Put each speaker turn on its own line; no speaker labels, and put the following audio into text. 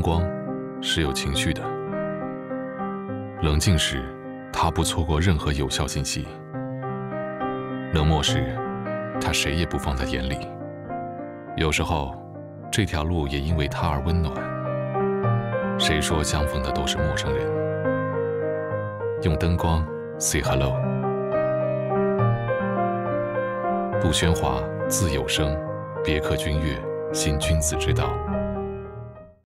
灯光是有情绪的，冷静时，他不错过任何有效信息；冷漠时，他谁也不放在眼里。有时候，这条路也因为他而温暖。谁说相逢的都是陌生人？用灯光 say hello，不喧哗，自有声。别克君越，行君子之道。